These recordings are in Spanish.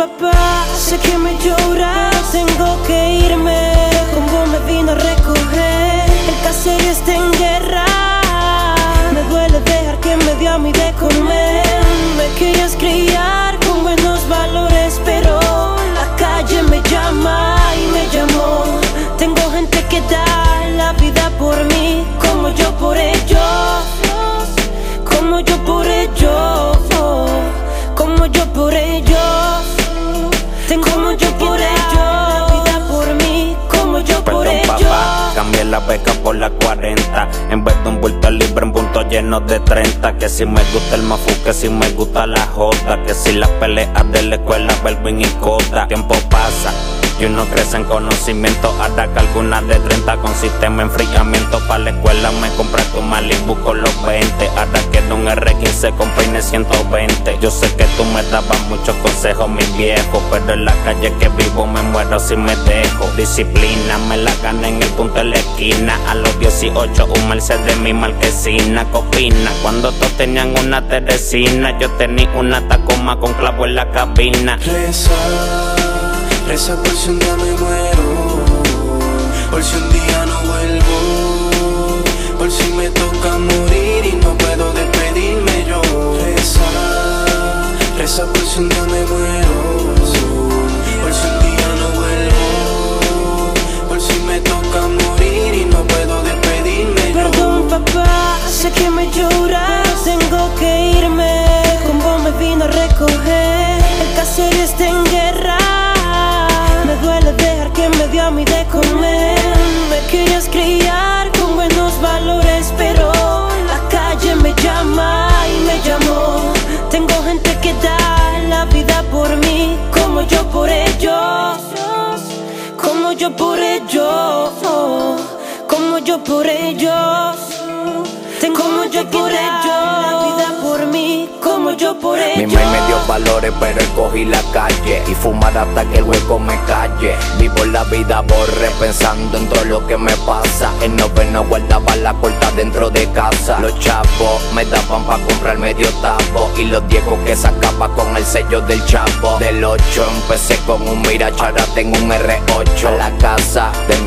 papá, sé que me lloras, tengo que ir. Tengo como yo por ellos, la vida por mí, como yo por Perdón ellos. papá, cambié la beca por la 40 En vez de un bulto libre, un punto lleno de 30 Que si me gusta el mafu, que si me gusta la jota Que si las peleas de la escuela, Belvin y Cota. Tiempo pasa y uno crece en conocimiento. Ahora que algunas de 30 con sistema de enfriamiento. Para la escuela me compré tu Malibu con los 20 Ahora quiero un R15 con peine 120 Yo sé que tú me dabas muchos consejos, mi viejo. Pero en la calle que vivo me muero si me dejo. Disciplina, me la gané en el punto de la esquina. A los 18 un Mercedes mi marquesina. Copina, cuando todos tenían una Teresina. Yo tenía una Tacoma con clavo en la cabina reza por si un día me muero, por si un día no a mí de comer. Me querías criar con buenos valores, pero la calle me llama y me llamó. Tengo gente que da la vida por mí, como yo por ellos, como yo por ellos como yo por ellos. Tengo como yo por ellos. La vida por mí, como yo por Mi mamá me dio valores, pero escogí la calle. Y fumar hasta que el hueco me calle. Vivo la vida borre, pensando en todo lo que me pasa. El noveno guardaba la corta dentro de casa. Los chavos me daban pa' comprar medio tapo Y los diegos que sacaba con el sello del chavo. Del 8 empecé con un Mirage, ahora tengo un R8 A la casa de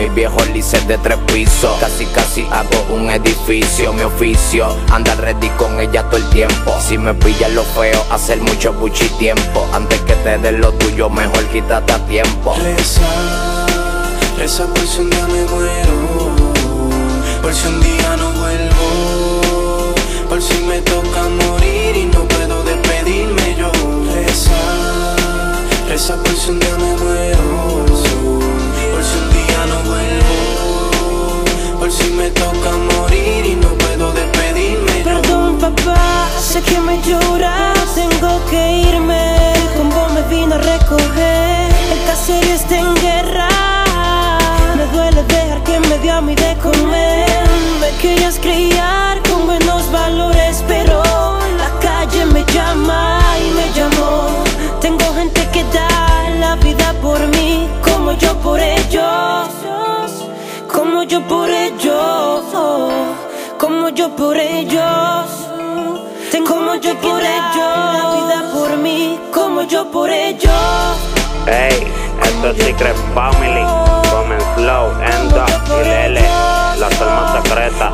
mis viejos lices de tres pisos. Casi casi hago un edificio, mi oficio Andar ready con ella todo el tiempo. Si me pillan lo feo, hacer mucho buchi tiempo. Antes que te den lo tuyo, mejor quítate a tiempo. Reza, reza por si un día me muero, por si un día no vuelvo, yo por ellos como yo por ellos. Tengo como yo por ellos. La vida por mí, como yo por ellos. Hey, esto es Secret Family, Comen Slow, Endo y Lele, las almas secretas,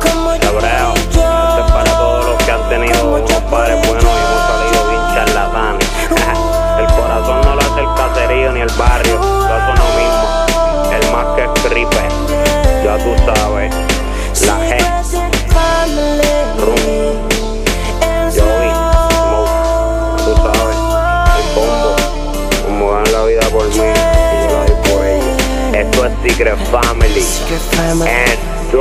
Secret Family. Esto,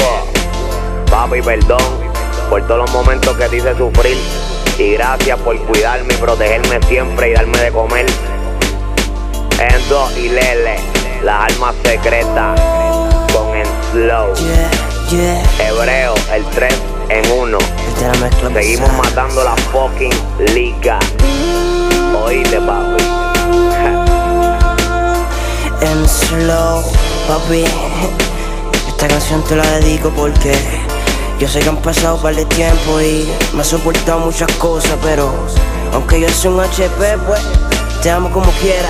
papi, perdón por todos los momentos que te hice sufrir. Y gracias por cuidarme y protegerme siempre y darme de comer. Endo y Lele, las almas secretas con el slow. Yeah, yeah, Hebreo, el 3 en 1. el de la mezcla Seguimos matando la fucking liga. Oíste, papi. En slow, papi. Esta canción te la dedico porque yo sé que han pasado un par de tiempo y me he soportado muchas cosas, pero aunque yo soy un HP, pues te amo como quiera.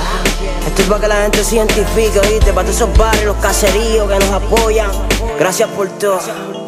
Esto es para que la gente se identifique, ¿oíste? Para todos esos barrios, los caseríos que nos apoyan. Gracias por todo.